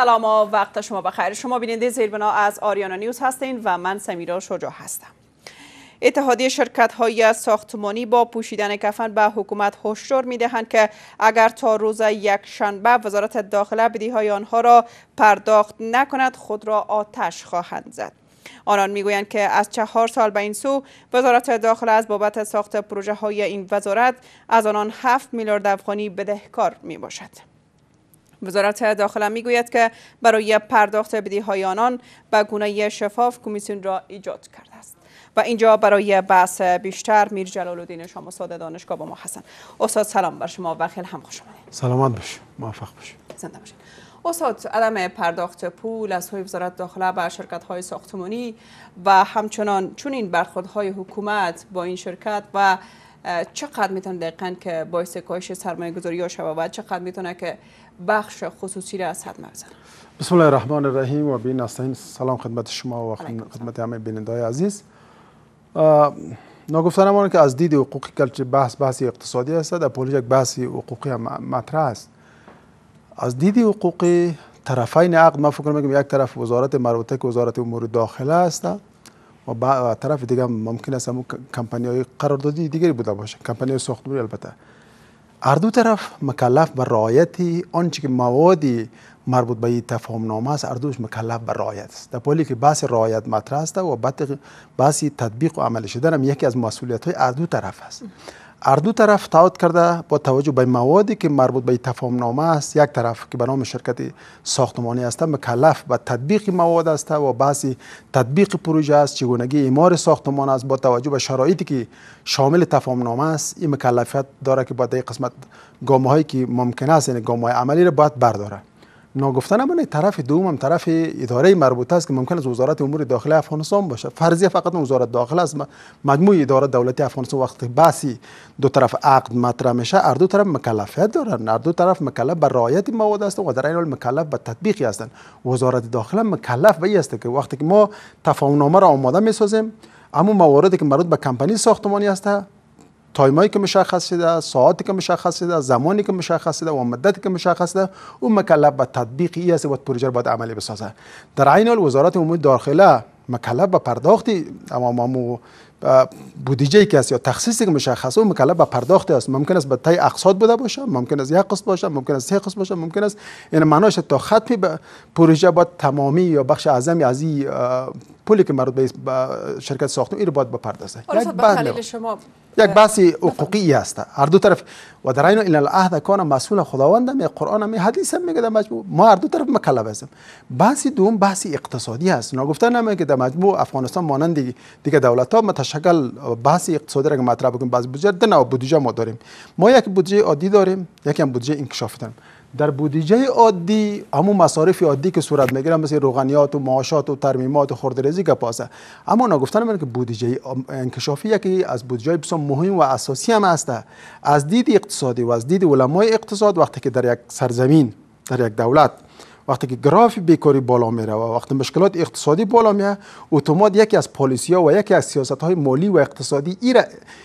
سلام و وقت شما بخیر. شما بیننده زیربنا از آریانا نیوز هستین و من سمیرا شجاع هستم. اتحادیه شرکت های ساختمانی با پوشیدن کفن به حکومت هشدار می دهند که اگر تا روز یک شنبه وزارت داخله بدی های آنها را پرداخت نکند خود را آتش خواهند زد. آنان می‌گویند که از چهار سال به این سو وزارت داخله از بابت ساخت پروژه های این وزارت از آنان 7 میلیارد افغانی بدهکار می باشد. وزارت داخله می‌گوید که برای پرداخت بدهی های آنان به گونه شفاف کمیسیون را ایجاد کرده است. و اینجا برای بحث بیشتر میر جلال الدین شما استاد دانشگاه با ما هستند. استاد سلام بر شما و خیلی هم خوش آمدید. سلامت باشید موفق باشید زنده باشید. استاد عدم پرداخت پول از سوی وزارت داخله به شرکت های ساختمانی و همچنان چون این برخوردهای حکومت با این شرکت و چقدر می‌تونه دقیقا که باعث کاهش سرمایه گذاری ها شود و چقدر می‌تونه که بخش خصوصی را از حد مبزن بسم الله الرحمن الرحیم و بین نستعین. سلام خدمت شما و خدمت همه بیننده عزیز. نگفتن که از دید حقوقی کلچه بحث بحثی اقتصادی است در پولیس یک بحثی حقوقی هم مطرح است. از دید حقوقی طرفین عقد ما فکر میگم یک طرف وزارت مربوطه که وزارت امور داخله است و با طرف دیگه ممکن است همون کمپانی های قراردادی دیگری بوده باشه. کمپانی ساختمانی البته. هر دو طرف مکلف به رعایت آنچه که موادی مربوط به این تفاهم نامه است اردوش مکلف به رعایت است. در پولی که بحث رعایت مطرح است و بحث تطبیق و عمل شدن هم یکی از مسئولیت های اردو طرف است. اردو طرف تعهد کرده با توجه به موادی که مربوط به تفاهم نامه است یک طرف که به نام شرکت ساختمانی است مکلف به تطبیق مواد است و بحث تطبیق پروژه است چگونگی اعمار ساختمان است. با توجه به شرایطی که شامل تفاهم نامه است این مکلفیت داره که با این قسمت گامه هایی که ممکن است یعنی گامه های عملی را باید برداره. ناگفتن من طرف دوم هم طرف اداره مربوطه است که ممکن است وزارت امور داخلی افغانستان باشه. فرضیه فقط وزارت داخله است. مجموع اداره دولتی افغانستان وقتی بحثی دو طرف عقد مطرح میشه هر دو طرف مکلفیت دارن. هر دو طرف مکلف به رعایت مواد است و در این حال مکلف به تطبیقی هستند وزارت داخله مکلف به است که وقتی که ما تفاهم نامه را آماده می‌سازیم اما مواردی که مربوط به کمپانی ساختمانی است time ایی که مشخص شده ساعتی که مشخص شده زمانی که مشخص شده و مدتی که مشخص شده او مکلف به تطبیق ای است و پروژه باید عملی بسازه. در عین حال وزارت امور داخله مکلف به پرداختی اما بودجه که است یا تخصیصی که مشخص او مکلف به پرداخت است. ممکن است به تای اقساط بوده باشه ممکن است یک قسط باشه ممکن است سه قسط باشه ممکن است این یعنی معناش تا ختمی به پروژه باید تمامی یا بخش اعظمی از این پولی که مربوط به شرکت ساختمانی رو باید بپردازه. یک شما یک بحثی حقوقی است. هر دو طرف و در این ان العهد کان مسئول خداوند می قرآن می حدیث هم میگه ما هر دو طرف مکلف هستیم. بحثی دوم بحثی اقتصادی است. نگفتن نمیگه که در مجموع افغانستان مانند دیگه دولت ها متشکل بحث اقتصادی را مطرح بکنیم بعض بودجه دنا بودجه ما داریم. ما یک بودجه عادی داریم یکی هم بودجه انکشافی داریم. در بودجه عادی همون مصارف عادی که صورت می‌گیره مثل روغنیات و معاشات و ترمیمات و خردریزی که پاسه. اما نگفتن من که بودجه انکشافی یکی از بودجه بسیار مهم و اساسی هم است از دید اقتصادی و از دید علمای اقتصاد وقتی که در یک سرزمین در یک دولت وقتی که گراف بیکاری بالا میره و وقتی مشکلات اقتصادی بالا میره اتومات یکی از پالیسی ها و یکی از سیاست های مالی و اقتصادی ای را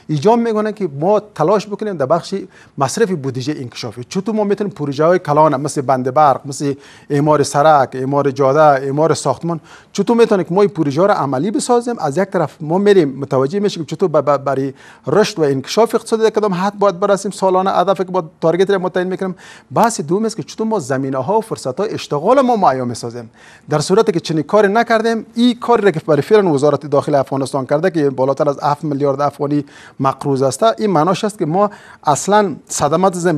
ایجام می‌کنه که ما تلاش بکنیم در بخش مصرف بودجه انکشافی. چطور ما می‌تونیم پروژه های کلان مثل بند برق مثل اعمار سرک اعمار جاده اعمار ساختمان چطور می‌تونیم که ما این پروژه ها را عملی بسازیم؟ از یک طرف ما میریم متوجه میشیم چطور برای رشد و انکشاف اقتصادی در کدام حد باید برسیم سالانه هدف که با تارگت را متعیین می‌کنیم. بحث دوم است که چطور ما زمینه ها و فرصت های اشتغال ما معیا می‌سازیم. در صورتی که چنین کاری نکردیم این کاری را که برای فعلا وزارت داخل افغانستان کرده که بالاتر از 7 میلیارد افغانی مقروض است این معناش است که ما اصلا صدمات زن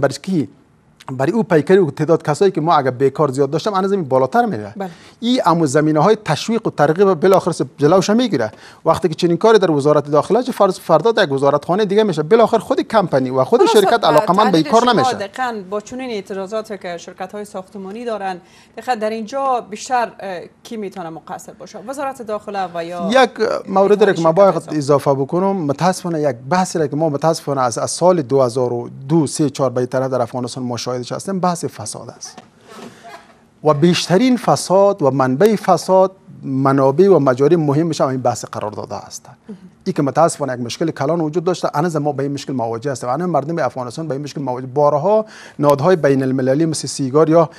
برای او پیکری و تعداد کسایی که ما اگر بیکار زیاد داشتم انا زمین بالاتر میره. بله. این امو زمینه های تشویق و ترغیب بالاخره جلوش می‌گیره. وقتی که چنین کاری در وزارت داخله چه فرض فردا در وزارت خانه دیگه میشه. بالاخره خود کمپانی و خود شرکت علاقمند به کار نمیشه. دقیقاً با چنین اعتراضات که شرکت های ساختمانی دارن دقیقاً در اینجا بیشتر کی می‌تونه مقصر باشه؟ وزارت داخله و یا یک مورد را که ما باید اضافه بکنم متاسفانه یک بحثی که ما متاسفانه از, از سال 2002 3 4 به طرف در افغانستان مشاهده شاهدش هستیم بحث فساد است. و بیشترین فساد و منبع فساد منابع و مجاری مهمش هم این بحث قرارداد است. ای که متاسفانه یک مشکل کلان وجود داشته هنوز ما به این مشکل مواجه هستیم. هنوز مردم افغانستان به این مشکل مواجه بارها نهادهای بین المللی مثل سیگار یا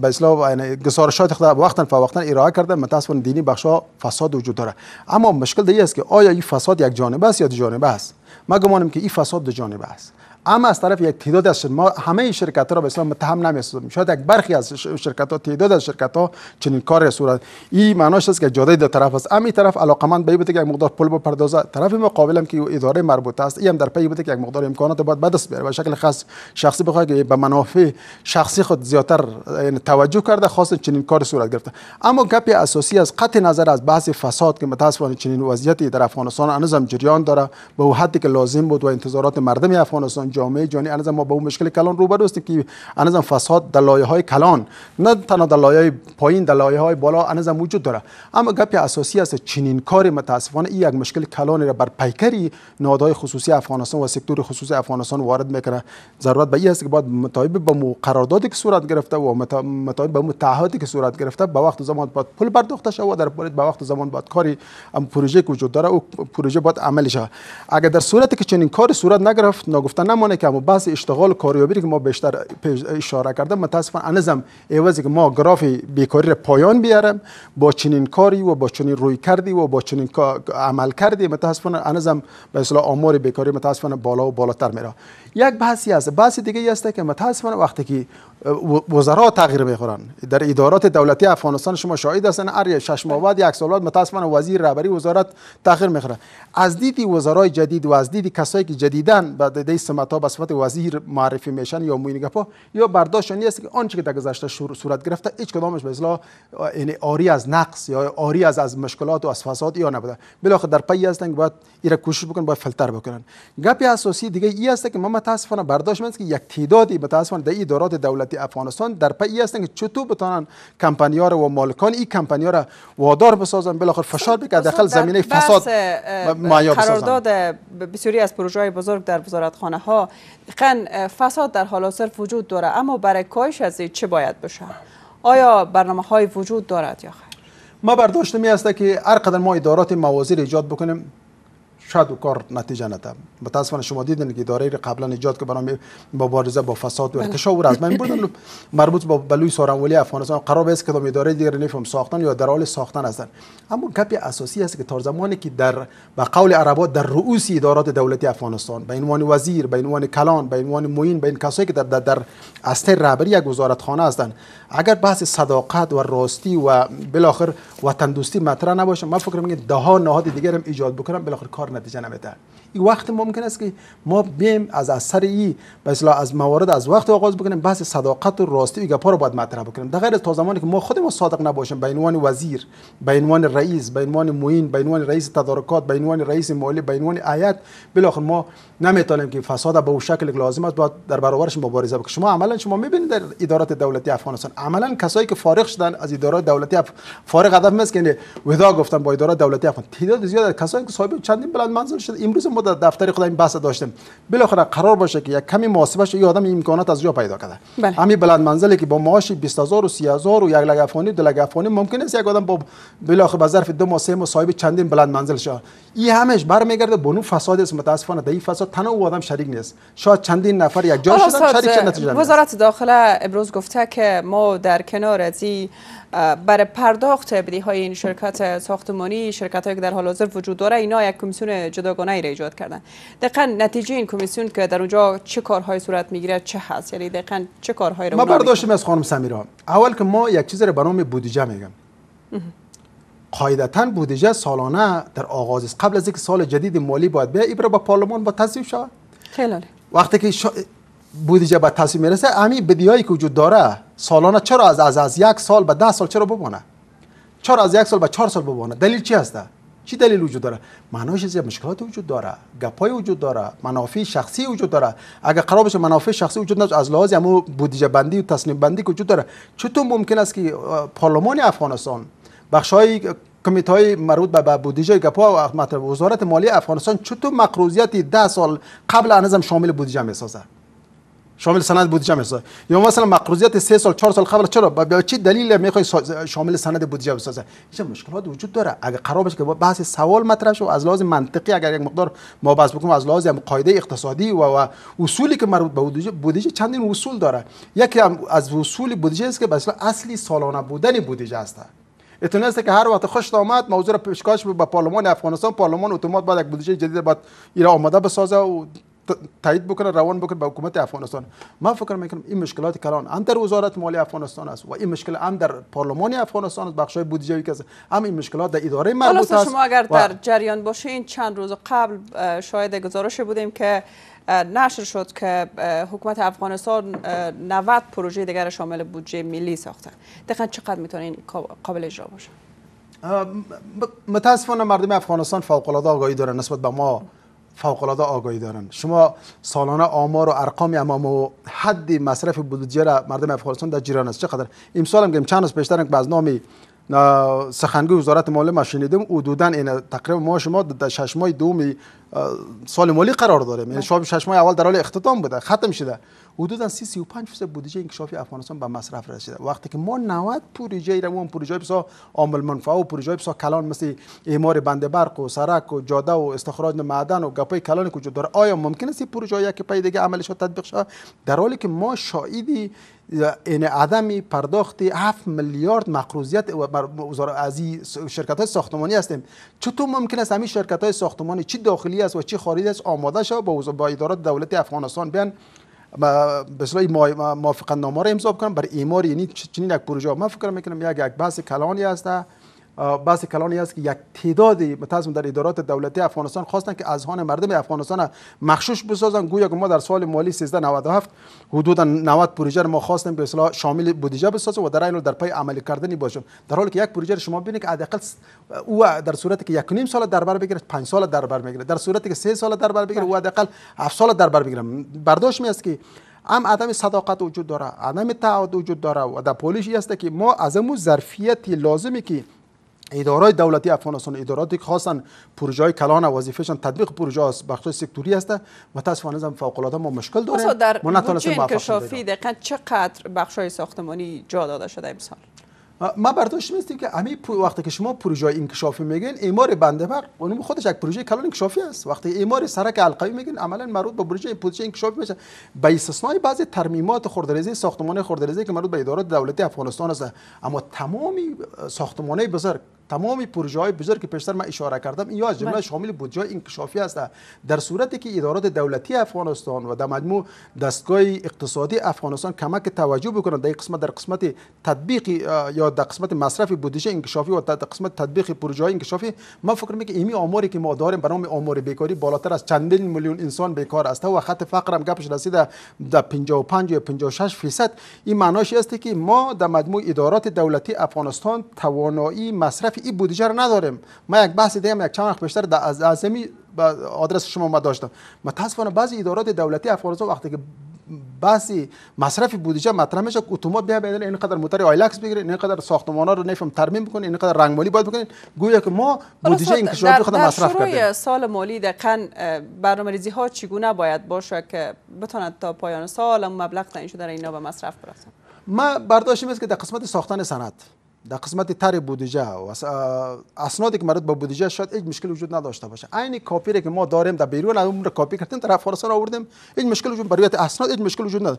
به اصطلاح یعنی گزارشات خود وقتا فوقتا ارائه کرده متاسفانه دینی بخشا فساد وجود داره. اما مشکل دیگه است که آیا این فساد یک جانبه است یا دو جانبه است؟ ما گمانم که این فساد دو جانبه است. اما از طرف یک تعداد از ما همه شرکت ها را به اسلام متهم نمی‌سازیم شاید یک برخی از شرکت ها تعداد از شرکت ها چنین کار صورت. این معناش است که جاده دو طرف است. امی طرف علاقمند به بوده که یک مقدار پول بپردازه. طرف مقابل هم که اداره مربوطه است. این هم در پی بوده که یک مقدار امکانات باید به دست بیاره. به شکل خاص شخصی بخواد که به منافع شخصی خود زیاتر یعنی توجه کرده خاص چنین کار صورت گرفته. اما گپی اساسی از قطع نظر از بحث فساد که متاسفانه چنین وضعیتی در افغانستان هنوز جریان داره. به حدی که لازم بود و انتظارات مردم افغانستان جامعه جهانی هنوز ما با اون مشکل کلان روبرو هستیم که هنوز فساد در لایه های کلان نه تنها در لایه پایین در لایه های بالا هنوز وجود داره. اما گپ اساسی است چنین کار متاسفانه این یک مشکل کلان را بر پیکری نهادهای خصوصی افغانستان و سکتور خصوصی افغانستان وارد می‌کنه. ضرورت به این است که باید مطابق با مو قراردادی که صورت گرفته و مطابق با تعهدی که صورت گرفته به وقت زمان باید پول پرداخته شود در به وقت زمان باید کاری ام پروژه وجود داره او پروژه باید عملی شود اگر در صورتی که چنین کاری صورت نگرفت نگفته نمانه که بحث اشتغال کاریابی که ما بیشتر اشاره کردم متاسفانه انزم ایوازی که ما گراف بیکاری را پایان بیارم با چنین کاری و با چنین روی کردی و با چنین عمل کردی متاسفانه انزم به اصطلاح آمار بیکاری متاسفانه بالا و بالاتر میره. یک بحثی است بحث دیگه است که متاسفانه وقتی که وزرا تغییر می‌خورن. در ادارات دولتی افغانستان شما شاهد هستن هر شش ماه بعد یک سال بعد متاسفانه وزیر رهبری وزارت تغییر می‌خوره از دیدی وزرای جدید و از دیدی کسایی که جدیدن بعد دی سمت به صفت وزیر معرفی میشن یا معین گپا یا برداشت نیست که آنچه که در گذشته صورت گرفته هیچ کدامش به اصطلاح یعنی عاری از نقص یا عاری از از مشکلات و از فساد یا نبوده. بالاخره در پی هستن که باید ایره کوشش بکنن باید فلتر بکنن. گپی اساسی دیگه ای است که ما متاسفانه برداشت است که یک تعدادی متاسفانه در ادارات دولتی افغانستان در پی هستن که چطور بتونن کمپانی‌ها و مالکان این کمپانی‌ها را وادار بسازن؟ بالاخره فشار بکنن داخل زمینه فساد قرارداد بسیاری از پروژه های بزرگ در وزارتخانه ها فساد در حال حاضر وجود داره. اما برای کاهش از چه باید بشه؟ آیا برنامه های وجود دارد یا خیر؟ ما برداشت می است که هر قدر ما ادارات موازی ایجاد بکنیم شاید و کار نتیجه نده. متاسفانه شما دیدین که اداره قبلا ایجاد که برای مبارزه با فساد و ارتشاء از من مربوط با بلوی سارنولی افغانستان قرار است که اداره دیگر نفهم ساختن یا در حال ساختن هستند اما گپ اساسی است که تا زمانی که در به قول عربا در رؤوس ادارات دولتی افغانستان به عنوان وزیر به عنوان کلان به عنوان معین به این کسایی که در در, در استر رهبری یک وزارتخانه هستند اگر بحث صداقت و راستی و بالاخره وطن دوستی مطرح نباشه من فکر میگم ده ها نهاد دیگر هم ایجاد بکنم بالاخره کار نتیجه نمیده این وقت ممکن است که ما بیم از اثر ای به از موارد از وقت آغاز بکنیم بحث صداقت و راستی و گپا رو باید مطرح بکنیم. در غیر تا زمانی که ما خودمون صادق نباشیم به عنوان وزیر به عنوان رئیس به عنوان معین به عنوان رئیس تدارکات به عنوان رئیس مالی به عنوان هیئت بالاخره ما نمی‌تونیم که فساد به اون شکل لازم است باید در برابرش مبارزه بکنیم. شما عملا شما می‌بینید در ادارات دولتی افغانستان عملا کسایی که فارغ شدن از ادارات دولتی اف... فارغ هدف است که ودا گفتن با ادارات دولتی افغانستان. تعداد زیاد کسایی که صاحب چندین بلند منزل شده امروز ما در دفتر خود این بحث داشتیم بالاخره قرار باشه که یک کمی محاسبه شه این آدم امکانات از جا پیدا کرده بله. همین بلند منزلی که با معاش 20000 و 30000 و یک افغانی دو افغانی ممکن است یک آدم با بالاخره به ظرف دو ماه سه ماه صاحب چندین بلند منزل شه. این همش برمیگرده به نوع فساد است متاسفانه. در این فساد تنها او آدم شریک نیست. شاید چندین نفر یک جا شدن شریک شدن. وزارت داخله ابروز گفته که ما در کنار از برای پرداخت بدهی های این شرکت ساختمانی شرکت هایی که در حال حاضر وجود داره اینا یک کمیسیون جداگانه ای را ایجاد کردن. دقیقا نتیجه این کمیسیون که در اونجا چه کارهای صورت می‌گیره چه هست؟ یعنی دقیقا چه کارهایی رو ما برداشتیم از خانم سمیرا. اول که ما یک چیز رو به نام بودجه میگم. قاعدتا بودجه سالانه در آغاز قبل از اینکه سال جدید مالی باید بیا ایبرا با پارلمان با تصویب شود. خیلی وقتی که شا... بودجه به تصویب می‌رسه همین بدیهایی که وجود داره سالانه چرا از, از از یک سال به ده سال چرا بمانه؟ چرا از یک سال به چهار سال بمانه؟ دلیل چی هسته؟ چی دلیل وجود داره؟ معناش از مشکلات وجود داره گپای وجود داره منافع شخصی وجود داره. اگر قرار باشه منافع شخصی وجود نداره از لحاظ همو بودجه بندی و تصمیم بندی که وجود داره چطور ممکن است که پارلمان افغانستان بخشای کمیته های مربوط به بودجه گپا و وزارت مالی افغانستان چطور مقروضیت ده سال قبل انظم شامل بودجه می‌سازه؟ شامل سند بودجه می‌سازه. یا مثلا مقروضیت سه سال چهار سال قبل چرا؟ با چه دلیل می‌خوای شامل سند بودجه بسازه؟ این مشکلات وجود داره. اگر قرار باشه که بحث سوال مطرح شو از لحاظ منطقی اگر یک مقدار ما بحث بکنیم از لحاظ قاعده اقتصادی و, و اصولی که مربوط به بودجه بودجه چندین اصول داره. یکی از اصول بودجه است که مثلا اصلی سالانه بودن بودجه است. اتونه است که هر وقت خوش آمد موضوع را پیشکش به پارلمان افغانستان پارلمان اتومات بعد یک بودجه جدید بعد ایران آماده بسازه و تایید بکنه روان بکنه به حکومت افغانستان. من فکر می‌کنم این مشکلات کلان هم در وزارت مالی افغانستان است و این مشکل هم در پارلمان افغانستان است بخشای بودجه که هم این مشکلات در اداره مربوط است شما اگر در جریان باشین چند روز قبل شاید گزارش بودیم که نشر شد که حکومت افغانستان 90 پروژه دیگر شامل بودجه ملی ساخته. دقیقا چقدر می‌تونه قابل اجرا باشه؟ متاسفانه مردم افغانستان فوق العاده آگاهی دارن نسبت به ما. فوق العاده آگاهی دارن. شما سالانه آمار و ارقام امام و حد مصرف بودجه را مردم افغانستان در جریان است. چقدر؟ امسال هم چند روز پیشتر که از نام سخنگوی وزارت مالی ما شنیدم حدودا این تقریبا ما شما در شش ماه دوم سال مالی قرار داریم. یعنی شش ماه اول در حال اختتام بوده ختم شده. حدودا 30 35 درصد بودجه انکشافی افغانستان به مصرف رسیده. وقتی که ما 90 پروژه را اون پروژه بسا عامل منفعه و پروژه بسا کلان مثل اعمار بند برق و سرک و جاده و استخراج معدن و گپای کلان که وجود داره آیا ممکن است این پروژه یک پای دیگه عملش تطبیق شه در حالی که ما شاهدی این عدم پرداخت 7 میلیارد مقروضیت از شرکت های ساختمانی هستیم. چطور ممکن است همین شرکت های ساختمانی چی داخلی است و چی خارجی است آماده شود با, با ادارات دولتی افغانستان بیان به موافقت نامه را امضا کنم برای ایمار یعنی چنین یک پروژه. من فکر می‌کنم یک یک بحث کلانی است بحث کلانی است که یک تعدادی متاسم در ادارات دولتی افغانستان خواستن که اذهان مردم افغانستان مخشوش بسازن. گویا که ما در سال مالی 1397 حدود 90 پروژه ما خواستیم به اصطلاح شامل بودجه بسازیم و در این در پای عملی کردنی باشیم. در حالی که یک پروژه شما ببینید که حداقل او در صورتی که یک نیم سال در بر بگیره 5 سال در بر می‌گیره در صورتی که 3 سال در بر بگیره او حداقل 7 سال در بر بگیره. برداشت می است که هم عدم صداقت وجود داره عدم تعهد وجود داره و در پولیش است که ما از امو ظرفیت لازمی که ادارای دولتی افغانستان اداراتی که خواستن پروژه های کلان وظیفهشان تطبیق پروژه است بخش سکتوری است متاسفانه هم فوق العاده ما مشکل داریم. در ما نتونستیم انکشافی دقیقاً چقدر بخش های ساختمانی جا داده شده امسال؟ ما برداشت میستیم که همین وقتی که شما پروژه انکشافی میگین اعمار بنده بر اون خودش یک پروژه کلان انکشافی است. وقتی اعمار سرک القوی میگین عملا مربوط به پروژه پروژه انکشافی میشه. به استثنای بعضی ترمیمات خردریزی ساختمان خردریزی که مربوط به ادارات دولتی افغانستان است. اما تمامی ساختمانهای بزرگ تمامی پروژه های بزرگ که پیشتر من اشاره کردم این یا از جمله شامل بودجه انکشافی است. در صورتی که ادارات دولتی افغانستان و در مجموع دستگاه اقتصادی افغانستان کمک توجه بکنند در قسمت در قسمت تطبیق یا در قسمت مصرف بودجه انکشافی و در قسمت تطبیق پروژه های انکشافی ما فکر می‌کنم ایمی آماری که ما داریم به نام آمار بیکاری بالاتر از چندین میلیون انسان بیکار است. و خط فقر هم گپش رسیده در 55 یا 56 فیصد. این معناش است که ما در مجموع ادارات دولتی افغانستان توانایی مصرف این بودجه رو نداریم. ما یک بحث دیگه یک چند وقت بیشتر از اعظمی آدرس شما ما داشتم. متاسفانه بعضی ادارات دولتی افغانستان وقتی که بحثی مصرف بودجه مطرح میشه اتومات بیا بدن اینقدر موتور آیلکس بگیرین اینقدر ساختمان ها رو نفهم ترمیم بکنین اینقدر رنگمالی باید بکنین. گویا که ما بودجه انکشافی خود مصرف کردیم. سال مالی دقیقاً برنامه‌ریزی ها چگونه باید باشه که بتوند تا پایان سال مبلغ تعیین شده اینا به مصرف برسن؟ ما برداشت است که در قسمت ساختن صنعت در قسمت تر بودجه و اسنادی که مربوط به بودجه شاید هیچ مشکل وجود نداشته باشه. عین کاپی که ما داریم در بیرون اون رو کاپی کردیم در افغانستان آوردیم. هیچ مشکل وجود برای اسناد هیچ مشکل وجود نداره.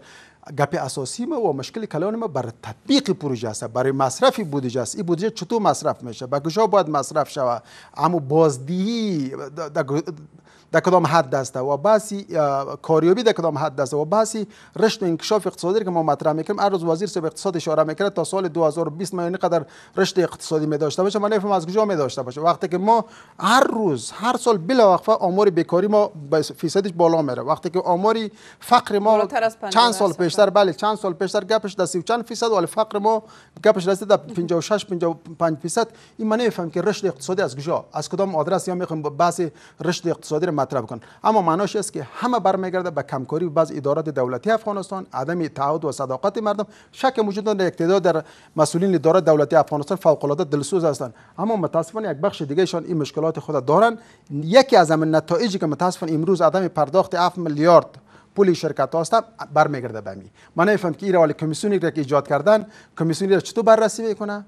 گپ اساسی ما و مشکل کلان ما بر تطبیق پروژه است. برای مصرف بودجه است. این بودجه چطور مصرف میشه؟ به کجا باید مصرف شود؟ اما بازدهی در کدام حد است؟ و بحثی کاریابی در کدام حد است؟ و بحثی رشد و انکشاف اقتصادی که ما مطرح می‌کنیم هر روز وزیر سب اقتصاد اشاره می‌کنه تا سال 2020 ما اینقدر قدر رشد اقتصادی می داشته باشه. من نفهم از کجا می داشته باشه. وقتی که ما هر روز هر سال بلا وقفه آمار بیکاری ما فیصدش بالا میره. وقتی که آماری فقر ما چند سال پیشتر بله چند سال پیشتر گپش در سی چند فیصد ولی فقر ما گپش رسید در 56 55 فیصد. این من نفهم که رشد اقتصادی از کجا از کدام آدرس یا می‌خوایم بحث رشد اقتصادی مطرح بکن. اما معناش است که همه برمیگرده به کمکاری بعض ادارات دولتی افغانستان عدم تعهد و صداقت مردم. شک وجود دارد اقتدار در مسئولین ادارات دولتی افغانستان فوق العاده دلسوز هستند. اما متاسفانه یک بخش دیگه شان این مشکلات خود دارن. یکی از همین نتایجی که متاسفانه امروز عدم پرداخت 7 میلیارد پول شرکت هاست برمیگرده به من نفهم که ایره کمیسیونی که ایجاد کردن کمیسیونی را چطور بررسی می‌کنه؟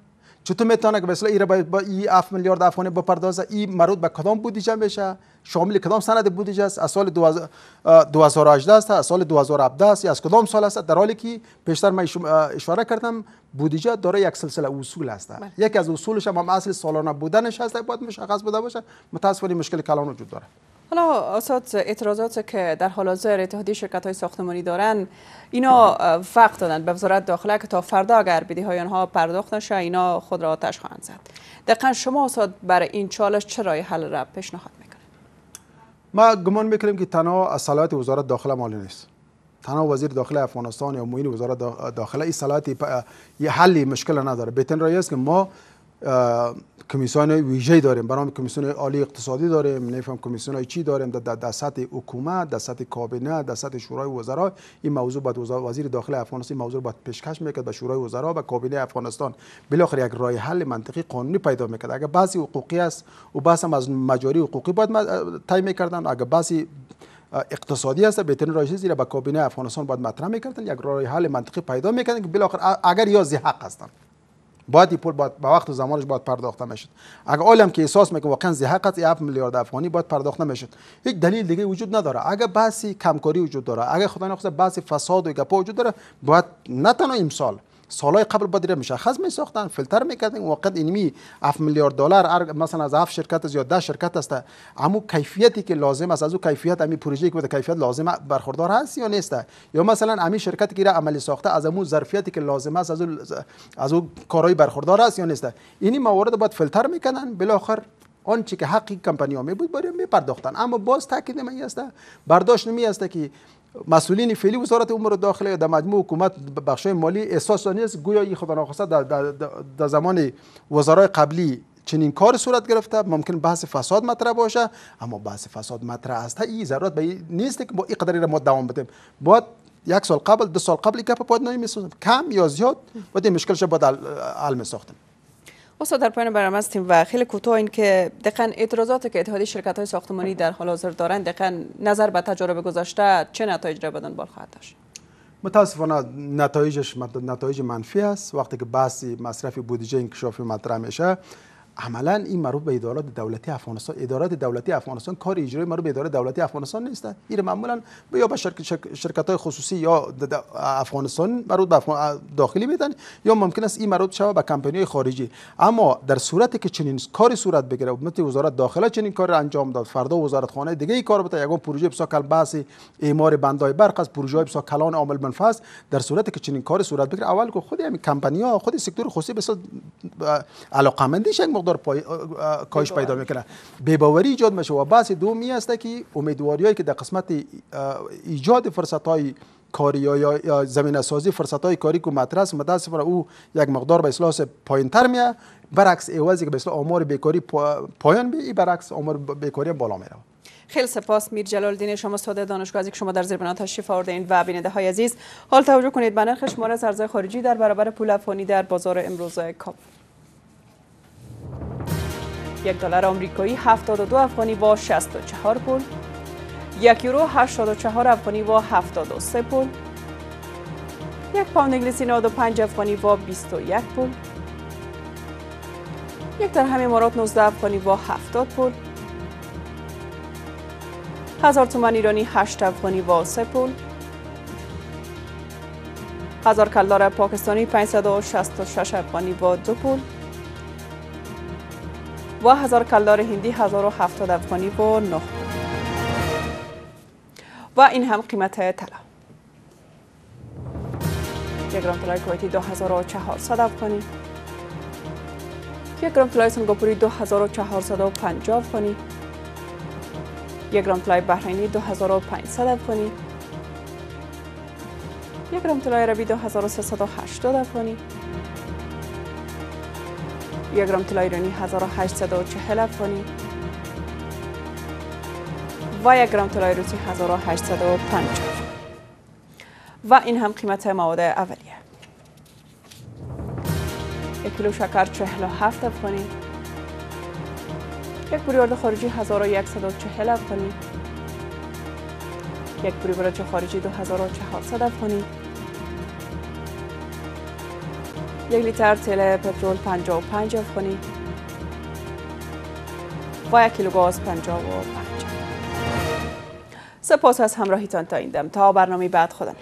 چطور می‌تونه که مثلا ایره با ای 7 میلیارد افغانی بپردازه؟ این مربوط به کدام بودجه میشه شامل کدام سند بودجه است از سال 2018 است از سال 2017 است. یا از کدام سال است؟ در حالی که پیشتر من اشاره کردم بودجه داره یک سلسله اصول است بله. یکی از اصولش هم اصل سالانه بودنش هست باید مشخص بوده باشه. متاسفانه مشکل کلان وجود داره. حالا اساد اعتراضات که در حال حاضر اتحادیه شرکت های ساختمانی دارن اینا وقت دادن به وزارت داخله که تا فردا اگر بدهی های آنها پرداخت نشه اینا خود را آتش خواهند زد. دقیقا شما اساد برای این چالش چه راه حل را پیشنهاد می‌کنید؟ ما گمان می‌کنیم که تنها از وزارت داخله مالی نیست. تنها وزیر داخله افغانستان یا معین وزارت داخله این صلاحیت حلی مشکل نداره. بهترین رای است که ما کمیسیون ویژه داریم. برای کمیسیون عالی اقتصادی داریم. نفهم کمیسیون چی داریم. در, در سطح حکومت در سطح کابینه در سطح شورای وزرا این موضوع باید وزیر داخل افغانستان موضوع باید پیشکش می‌کرد به شورای وزرا و کابینه افغانستان بالاخره یک راه حل منطقی قانونی پیدا می‌کرد. اگر بعضی حقوقی است و بحث هم از مجاری حقوقی باید طی می‌کردن. اگر بعضی اقتصادی است بهترین راهی زیرا به کابینه افغانستان باید مطرح می‌کردن. یک راه حل منطقی پیدا می‌کردن که بالاخره اگر یا حق هستند باید پول باید با وقت و زمانش باید پرداخته می‌شد اگر عالم که احساس می‌کنه واقعا زحقت 7 میلیارد افغانی باید پرداخته می‌شد یک دلیل دیگه وجود نداره. اگر بحثی کمکاری وجود داره اگر خدا نخواسته بحث فساد و گپا وجود داره باید نه تنها امسال سالهای قبل باید مشخص می ساختن فیلتر می‌کردن. وقت اینمی 7 میلیارد دلار مثلا از 7 شرکت از یا 10 شرکت است. اما کیفیتی که لازم است از او کیفیت امی پروژه که کیفیت لازم برخوردار هست یا نیست؟ یا مثلا امی شرکتی که عملی ساخته از امو ظرفیتی که لازم است از او از او کارهای برخوردار است یا نیست؟ اینی موارد باید فیلتر می‌کنن. بالاخره آنچه که حقی کمپانی ها می بود باید می پرداختن اما باز تاکید نمی است برداشت نمی است که مسئولین فعلی وزارت امور داخله در مجموع حکومت بخش مالی احساس نیست گویا این خدا ناخواسته در, در, در زمان وزرای قبلی چنین کار صورت گرفته. ممکن بحث فساد مطرح باشه اما بحث فساد مطرح است. این ضرورت به نیست که با این قدری ما دوام بدیم. باید یک سال قبل دو سال قبل گپ باید نمی‌سازم کم یا زیاد باید مشکلش باید حل ساختیم. استاد در پایان برنامه هستیم و خیلی کوتاه این که دقیقا اعتراضات که اتحادیه شرکت های ساختمانی در حال حاضر دارند دقیقا نظر به تجربه گذاشته چه نتایج را بدن بال خواهد داشت؟ متاسفانه نتایجش نتایج منفی است. وقتی که بحثی مصرف بودجه انکشافی مطرح میشه عملا این مربوط به ادارات دولتی افغانستان. ادارات دولتی افغانستان کار اجرایی مربوط به اداره دولتی افغانستان نیست. این معمولا یا به شرکت های خصوصی یا افغانستان مربوط به داخلی میدن یا ممکن است این مربوط شود به کمپانی خارجی. اما در صورتی که چنین کاری صورت بگیره مثل وزارت داخله چنین کار انجام داد. فردا وزارت خانه دیگه این کار بده. یگان پروژه بسیار کل بحث اعمار بندای برق از پروژه بسیار کلان عامل منفعت در صورتی که چنین کاری صورت بگیره اول که خود همین کمپانی ها خود سکتور خصوصی بسیار علاقمندیش پای... کاهش پیدا می‌کنه. باوری ایجاد میشه و بحث دومی است که امیدواریایی که در قسمت ایجاد فرصت های کاری یا زمین سازی فرصت های کاری که مطرح است متاسفانه او یک مقدار به اصلاح پایین تر میه برعکس ایوازی که به اصلاح آمار بیکاری پایان بی برعکس آمار بیکاری بالا میره خیلی سپاس میر جلال الدین. شما استاد دانشگاه از که شما در زیر تشریف آوردین و بیننده های عزیز حال توجه کنید. به نرخ شمار ارزهای خارجی در برابر پول افغانی در بازار امروز کاپ. یک دلار آمریکایی 72 افغانی با 64 پول. یک یورو 84 افغانی با 73 پول. یک پوند انگلیسی 95 افغانی با 21 پول. یک درهم امارات 19 افغانی با 70 پول. هزار تومان ایرانی 8 افغانی با 3 پول. هزار کلدار پاکستانی 566 افغانی با 2 پول. و هزار کلدار هندی 1070 افغانی و 9 و این هم قیمت طلا. یک گرم طلای کویتی 2400 افغانی. یک گرم طلای سنگاپوری 2450 افغانی. یک گرم طلای بحرینی 2500 افغانی. یک گرم طلای عربی 2380 افغانی. یک گرم طلا ایرانی 1840 افغانی و یک گرم طلای روسی 1850 و این هم قیمت مواد اولیه. یک کیلو شکر 47 افغانی. یک بریارد خارجی 1140 افغانی. یک پریورج خارجی 2400 افغانی. یک لیتر تل پترول 55 افغانی و یک کیلو گاز 55 سپاس از همراهیتان تا این دم. تا برنامه بعد خودم